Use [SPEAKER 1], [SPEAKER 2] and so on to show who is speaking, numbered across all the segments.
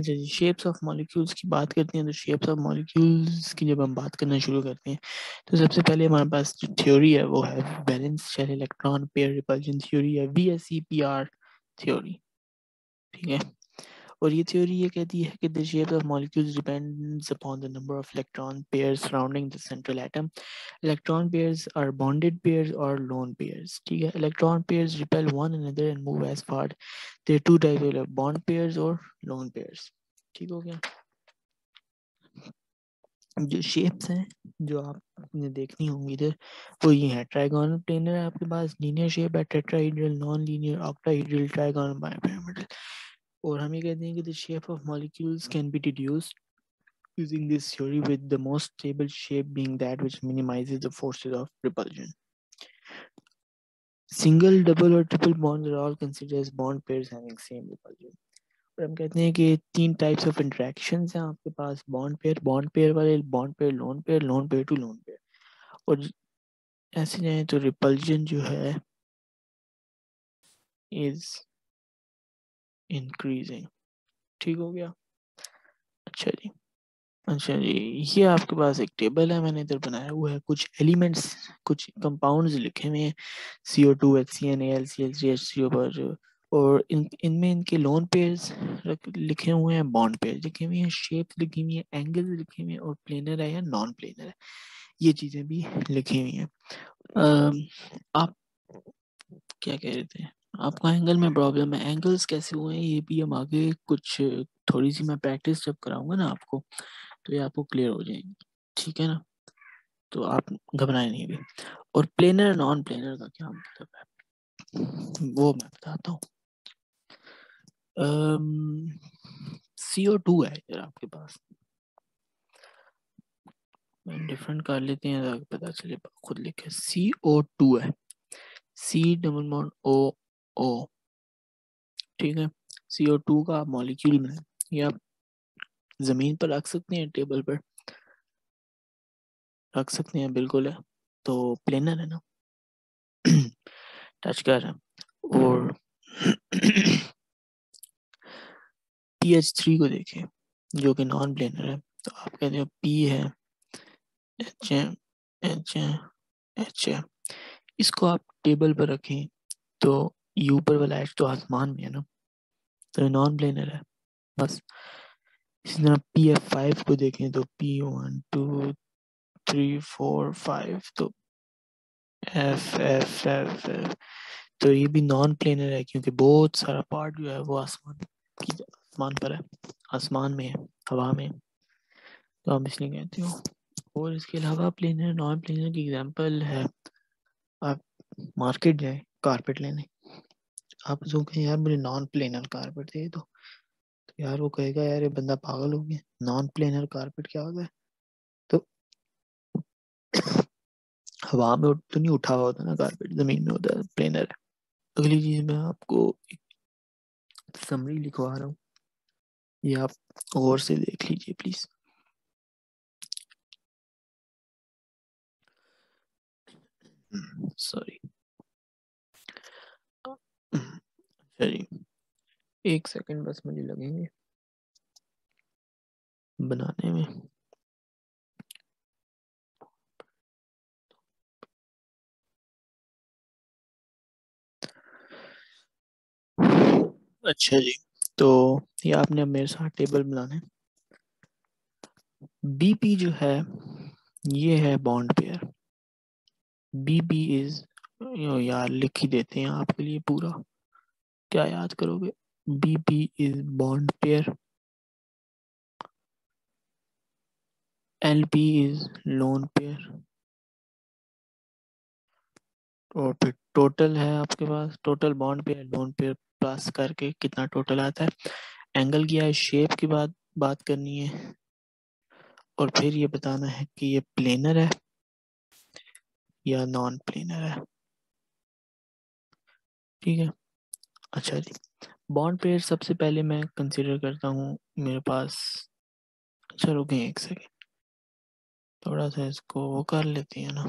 [SPEAKER 1] अच्छा जी shapes of molecules की बात करते हैं तो शेप्स ऑफ़ मॉलिक्यूल्स की जब हम बात करना शुरू करते हैं तो सबसे पहले हमारे पास जो थ्योरी है वो है balance shell electron pair repulsion theory या V S C P R theory ठीक है? और ये थ्योरी ये कहती है कि the shape of molecules depends upon the number of electron pairs surrounding the central atom electron pairs are bonded pairs और लोन पेयर्स ठीक है? Electron pairs repel one another and move as far there two type bond pairs और lone pairs ठीक हो गया? जो shapes हैं, जो आपने देखनी होंगी इधर, वो ये है ट्राइगोनल प्लेनर आपके पास लीनियर शेप है tetrahedral non linear octahedral trigonal bipyramidal और हम ये कहते हैं कि the shape of molecules can be deduced using this theory with the most stable shape being that which minimises the forces of repulsion single double और triple bond are all considered as bond pairs having same repulsion और हम कहते हैं कि तीन types of interactions हैं आपके पास बॉन्ड पेयर बॉन्ड पेयर वाले bond pair lone pair lone pair to lone pair और ऐसे जाए तो रिपल्जन जो है इज़ इंक्रीजिंग ठीक हो गया? अच्छा जी। अच्छा जी, ये आपके पास एक टेबल है, मैंने इधर बनाया हुआ है। कुछ एलिमेंट्स कुछ कंपाउंड्स लिखे हुए हैं। C O two H C N L C L C H C O पर, और इन, इनमें इनके लोन पेयर्स लिखे हुए हैं बॉन्ड पेयर लिखे हुए हैं शेप लिखी हुई है एंगल लिखे हुए हैं, और प्लेनर है या नॉन प्लेनर है। ये चीज़ें भी लिखी हुई हैं। आप क्या कह रहे थे? आपको एंगल में प्रॉब्लम है। एंगल्स कैसे हुए हैं, ये भी हम आगे कुछ थोड़ी सी मैं प्रैक्टिस जब कराऊँगा ना आपको तो ये आपको क्लियर हो जाएगी। ठीक है ना? तो आप घबराए नहीं भी और प्लेनर नॉन प्लेनर का क्या मतलब है? वो मैं बताता हूँ। सी ओ टू है इधर आपके पास। डिफरेंट कर लेते हैं, ताकि पता चले, खुद लिखे। सी ओ टू है। सी डबल बॉन्ड ओ ओ ठीक है? सी ओ टू का मॉलिक्यूल में ये आप ज़मीन पर रख सकते हैं टेबल पर? रख सकते हैं, बिल्कुल है। तो प्लेनर है ना? टच कर रहा और पी एच थ्री को देखें, जो कि नॉन प्लेनर है। तो आप कहते हो पी है एच है एच है एच है। इसको आप टेबल पर रखें तो यू पर वाला एच तो आसमान में है ना। तो नॉन प्लेनर है। बस। इसी तरह पी एफ़ फाइव को देखें तो P one two three four five तो एफ़ एफ़ एफ़ एफ़ तो ये भी नॉन प्लेनर है क्योंकि बहुत सारा पार्ट जो है वो आसमान की, आसमान पर है। आसमान में है, हवा में तो आप इसलिए कहते हो। और इसके अलावा प्लेनर नॉन प्लेनर की एग्जांपल है। आप मार्केट जाए कारपेट लेने। आप उसको कहें यार मुझे नॉन प्लेनर कारपेट दे दो। तो यार वो कहेगा, यार ये बंदा पागल हो गया। नॉन प्लेनर कारपेट क्या होता है? तो हवा में तो नहीं उठा हुआ होता ना कारपेट ज़मीन में होता है प्लेनर है अगली चीज़ मैं आपको समरी लिखवा रहा हूँ। ये आप गौर से देख लीजिए प्लीज़ सॉरी चलिए। एक सेकंड बस मुझे लगेंगे। बनाने में। अच्छा जी तो ये आपने अब मेरे साथ टेबल बनाना। है बीपी जो है ये है बॉन्ड पेयर बीपी इज़ यार लिख ही देते हैं आपके लिए पूरा। क्या याद करोगे? B P is bond pair L P is lone pair और फिर टोटल है आपके पास। Total bond pair lone pair plus करके कितना टोटल आता है? एंगल की है शेप की बात बात करनी है। और फिर ये बताना है कि ये प्लेनर है या नॉन प्लेनर है। ठीक है। अच्छा जी। बॉन्ड पेयर सबसे पहले मैं कंसिडर करता हूँ मेरे पास। अच्छा रुके एक सेकेंड थोड़ा सा इसको वो कर लेते हैं ना।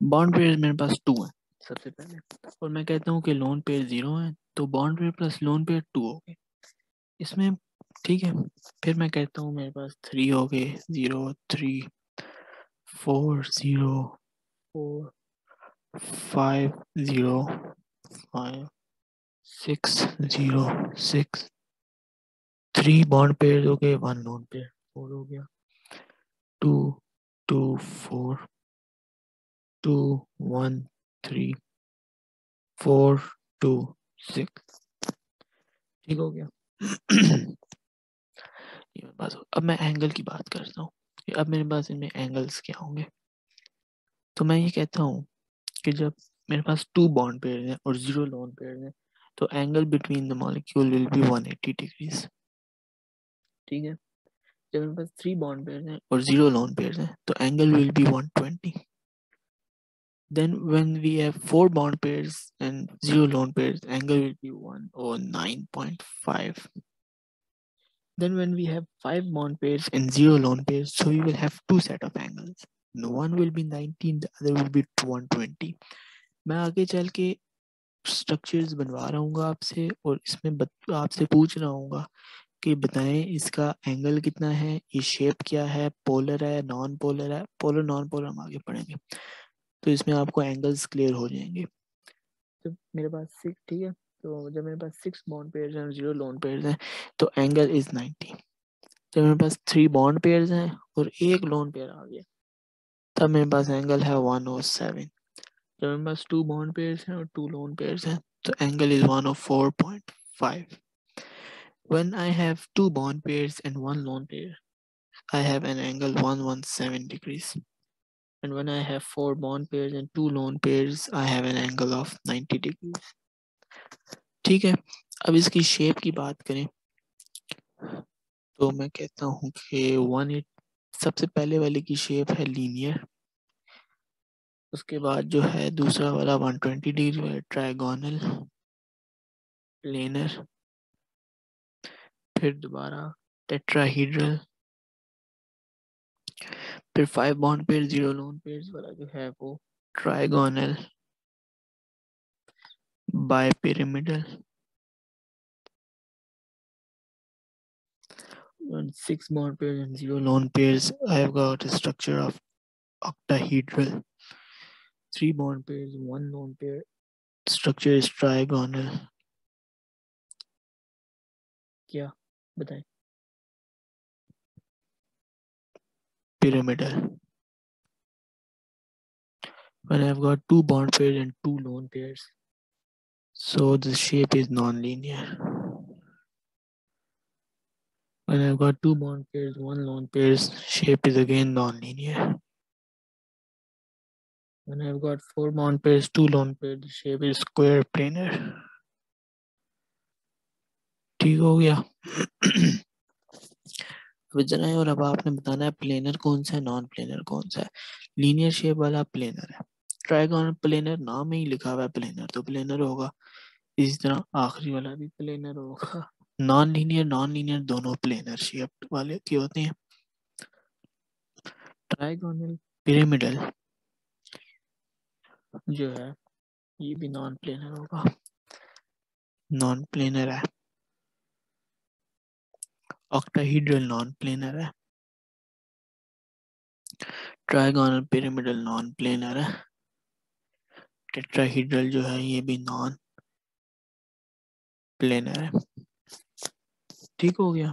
[SPEAKER 1] बॉन्ड पेयर मेरे पास टू है सबसे पहले। और मैं कहता हूँ कि लोन पेयर ज़ीरो है तो bond pair plus lone pair two हो गए। इसमें ठीक है, फिर मैं कहता हूँ मेरे पास थ्री हो गए। Zero three four zero four five zero five six zero six three bond pair हो गए वन लोन पेयर फोर हो गया। Two two four two one three four two six ठीक हो गया। ये बात अब मैं एंगल की बात करता हूँ। अब मेरे पास इनमें एंगल्स क्या होंगे? तो मैं ये कहता हूँ कि जब मेरे पास टू बॉन्ड पेयर हैं और ज़ीरो लोन पेयर हैं तो angle between the molecule will be 180 degrees ठीक है? जब मेरे पास थ्री बॉन्ड पेयर हैं और ज़ीरो लोन पेयर हैं तो angle will be 120 then when we have four bond pair and zero lone pair angle will be one और nine point five Then when we have five bond pairs and zero lone pairs, so we will. One will be 19 the other will be 120 मैं आगे चल के structures बनवा रहा हूँ आपसे और इसमें आपसे पूछ रहा हूँ कि बताएँ इसका एंगल कितना है, ये शेप क्या है पोलर है नॉन पोलर है? पोलर नॉन पोलर हम आगे पढ़ेंगे। तो इसमें आपको एंगल्स क्लियर हो जाएँगे। तो मेरे पास सिक्स ठीक है? तो जब मेरे पास सिक्स बॉन्ड पेयर्स हैं ज़ीरो लोन पेयर्स हैं तो एंगल इज़ नाइनटी जब मेरे पास थ्री बॉन्ड पेयर्स हैं और एक लोन पेयर आ गया तब मेरे पास एंगल है वन ओ सेवन जब मेरे पास टू बॉन्ड पेयर्स हैं और टू लोन पेयर्स हैं तो angle is one o four point five when I have two bond pairs and one lone pair, I have an angle 117 degrees. And when I have four bond pairs and two lone pairs, I have an angle of 90 degrees. ठीक है अब इसकी shape की बात करें तो मैं कहता हूँ कि वन एट सबसे पहले वाले की शेप है लीनियर उसके बाद जो है दूसरा वाला 120 डिग्री है ट्रायगोनल प्लेनर फिर दोबारा टेट्राहीड्रल फिर five bond pair zero lone pair वाला जो है वो trigonal bipyramidal and six bond pairs and zero lone pairs, I have got a structure of octahedral. Three bond pairs, one lone pair. Structure is trigonal. क्या बताएं pyramidal. When I've got two bond pairs and two lone pairs, so the shape is non-linear. When I've got two bond pairs, one lone pairs, shape is again non-linear. When I've got four bond pairs, two lone pairs, the shape is square planar. ठीक हो गया vision है और अब आपने बताना है planar कौन सा है नॉन प्लेनर कौन सा है लीनियर शेप वाला प्लेनर है ट्राइगोनल प्लेनर नाम ही लिखा हुआ है प्लेनर तो प्लेनर होगा इसी तरह आखिरी वाला भी प्लेनर होगा नॉन लीनियर नॉन लीनियर दोनों प्लेनर शेप वाले के होते हैं। ट्राइगोनल पिरामिडल जो है, ये भी नॉन प्लेनर होगा। नॉन प्लेनर है। ऑक्टाहीड्रल नॉन प्लेनर है। ट्राइगोनल पिरामिडल नॉन प्लेनर है। टेट्राहीड्रल जो है, ये भी नॉन प्लेनर है। ठीक हो गया।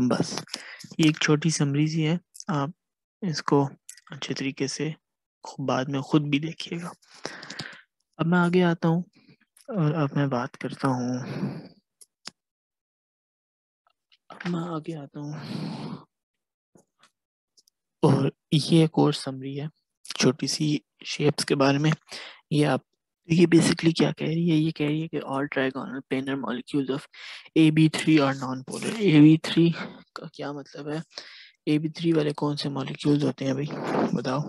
[SPEAKER 1] बस, ये एक छोटी समरी सी है, आप इसको अच्छे तरीके से बाद में खुद भी देखिएगा। अब मैं आगे आता हूँ और अब मैं बात करता हूँ। मैं आगे आता हूँ। और ये एक और समरी है, छोटी सी शेप्स के बारे में। ये आप ये बेसिकली क्या कह रही है? ये कह रही है कि all trigonal planar molecules of A B three और non polar A B three का क्या मतलब है? ए बी थ्री वाले कौन से मॉलिक्यूल्स होते हैं भाई बताओ।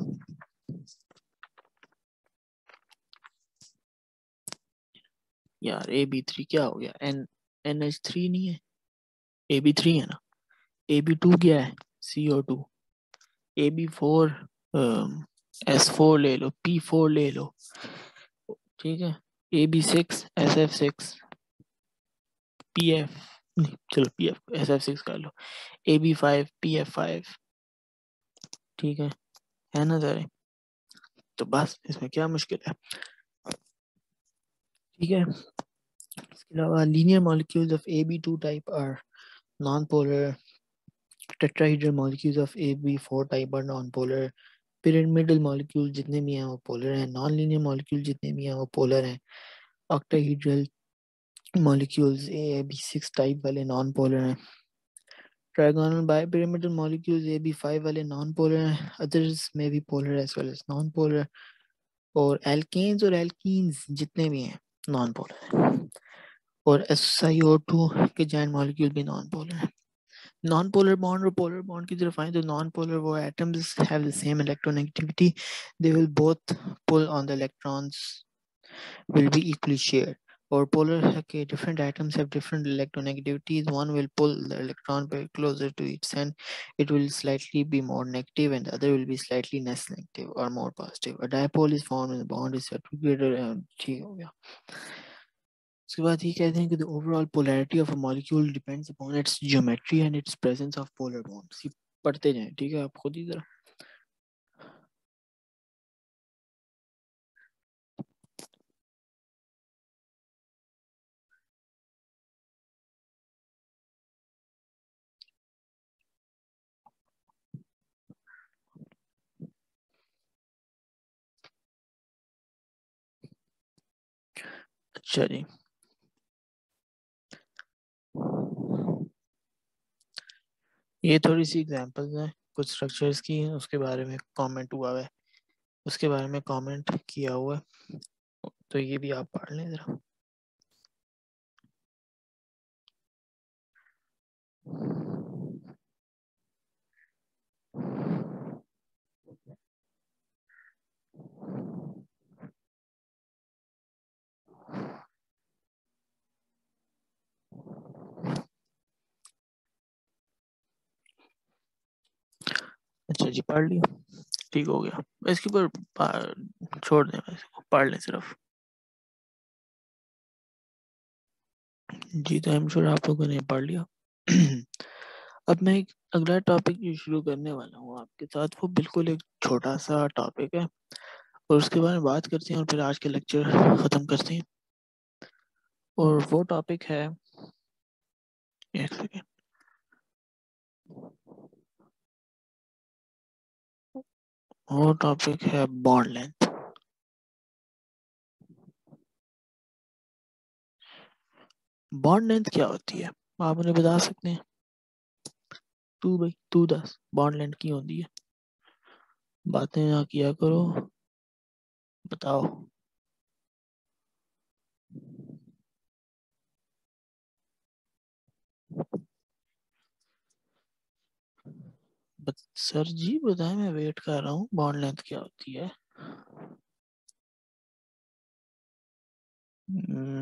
[SPEAKER 1] यार ए बी थ्री क्या हो गया? एन एन एच थ्री नहीं है? ए बी थ्री है ना? ए बी टू क्या है? C O two A B four S four ले लो पी फोर ले लो. ठीक है? A B six S F six P F चलो P F S F six कर लो। A B five P F five ठीक है? है ना सारे? तो बस, इसमें क्या मुश्किल है? ठीक है? इसके अलावा linear molecules of A B two type are non polar tetrahedral molecules of A B four type are non polar pyramidal molecule जितने भी हैं वो पोलर हैं नॉन लीनियर मॉलिक्यूल जितने भी हैं वो पोलर हैं octahedral molecules A B six type वाले नॉन पोलर हैं trigonal bipyramidal molecules A B five वाले नॉन पोलर हैं अदर्स में भी polar as well as non polar और एल्केन्स और एल्कीन्स जितने भी हैं नॉन पोलर हैं, और एस आई ओ टू के जैन मॉलिक्यूल भी नॉन पोलर हैं। non-polar bond or polar bond ki taraf aaye to non-polar atoms have the same electronegativity. They will both pull on the electrons will be equally shared. Or polar okay different atoms have different electronegativities. One will pull the electron very closer to each end. It will slightly be more negative and the other will be slightly less negative or more positive. A dipole is formed when the bond is separated uh, and oh, yeah. उसके बाद ये कहते हैं कि the overall polarity of a molecule depends upon its geometry and its presence of polar bonds ये पढ़ते जाएँ ठीक है आप खुद ही जरा अच्छा जी ये थोड़ी सी एग्ज़ाम्पल है, कुछ स्ट्रक्चर्स की, उसके बारे में कमेंट हुआ है। उसके बारे में कमेंट किया हुआ है। तो ये भी आप पढ़ लें ज़रा। जी, पढ़ लिया। ठीक हो गया। इसके ऊपर छोड़ दें पढ़ लें सिर्फ़। जी तो एम श्योर आप लोगों ने पढ़ लिया। अब मैं एक, अगला टॉपिक जो शुरू करने वाला हूँ आपके साथ, वो बिल्कुल एक छोटा सा टॉपिक है। और उसके बारे में बात करते हैं और फिर आज के लेक्चर ख़त्म करते हैं। और वो टॉपिक है, एक सेकेंड वो टॉपिक है बॉन्ड लेंथ बॉन्ड लेंथ क्या होती है? आप मुझे बता सकते हैं? तू भाई, तू दस। बॉन्ड लेंथ की होती है? बातें ना किया करो। बताओ। सर जी, बताएँ, मैं वेट कर रहा हूँ। बॉन्ड लेंथ क्या होती है?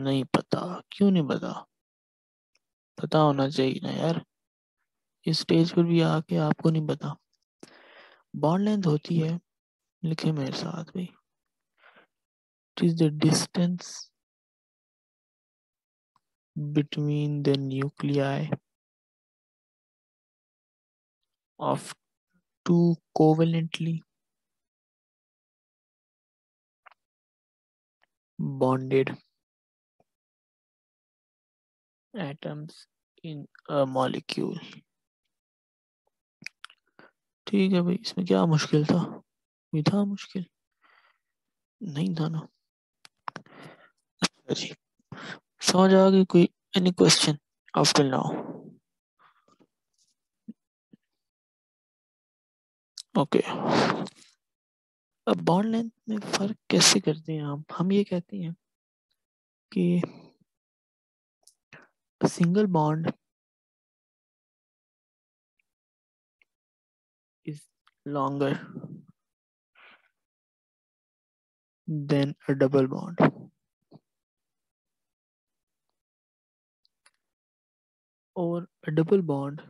[SPEAKER 1] नहीं पता। क्यों नहीं पता? पता होना चाहिए ना यार। इस स्टेज पर भी आके आपको नहीं पता। बॉन्ड लेंथ होती है, लिखे मेरे साथ भाई it is the distance between the nuclei. Of two covalently bonded atoms in a molecule. ठीक है भाई, इसमें क्या मुश्किल था? कोई था मुश्किल? नहीं था ना। जी समझ आ गई कोई any question after now okay. अब बॉन्ड लेंथ में फ़र्क कैसे करते हैं आप? हम ये कहते हैं कि single bond is longer than a double bond और double bond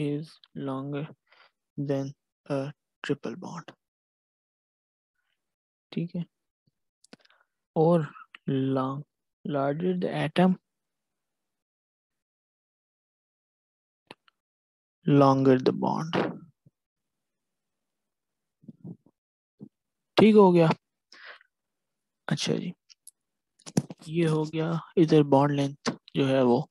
[SPEAKER 1] is longer than a triple bond. ठीक है? और long larger the atom longer the bond ठीक हो गया? अच्छा जी। ये हो गया इधर बॉन्ड लेंथ जो है वो।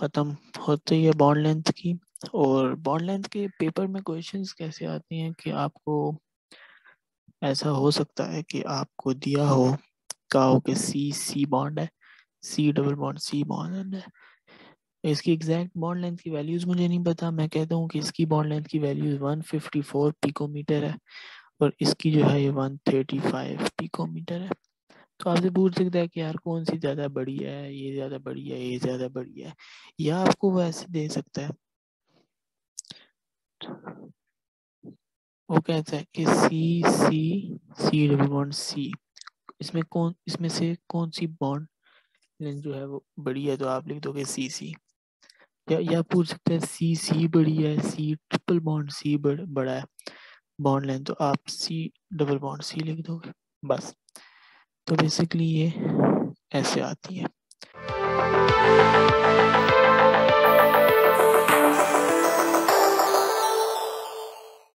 [SPEAKER 1] ख़त्म होती है बॉन्ड लेंथ की। और बॉन्ड लेंथ के पेपर में क्वेश्चंस कैसे आती हैं कि आपको ऐसा हो सकता है कि आपको दिया हो, कहा हो कि सी सी बॉन्ड है C double bond C bond है। इसकी एग्जैक्ट बॉन्ड लेंथ की वैल्यूज़ मुझे नहीं पता। मैं कहता हूँ कि इसकी बॉन्ड लेंथ की वैल्यूज़ 154 पिकोमीटर है और इसकी जो है ये 135 पिकोमीटर है। तो आपसे पूछ सकता है कि यार कौन सी ज़्यादा बड़ी है, ये ज़्यादा बड़ी है, ये ज़्यादा बड़ी है, या आपको वो ऐसे दे सकता है। वो कहता है कि सी सी सी डबल बॉन्ड सी इसमें कौन, इसमें से कौन सी बॉन्ड लेंथ जो है वो बड़ी है तो आप लिख दोगे सी सी या या पूछ सकते हैं सी सी बड़ी है सी ट्रिपल बॉन्ड सी बड़ा है बॉन्ड लेंथ तो आप सी डबल बॉन्ड सी लिख दोगे, बस। तो बेसिकली ये ऐसे आती है।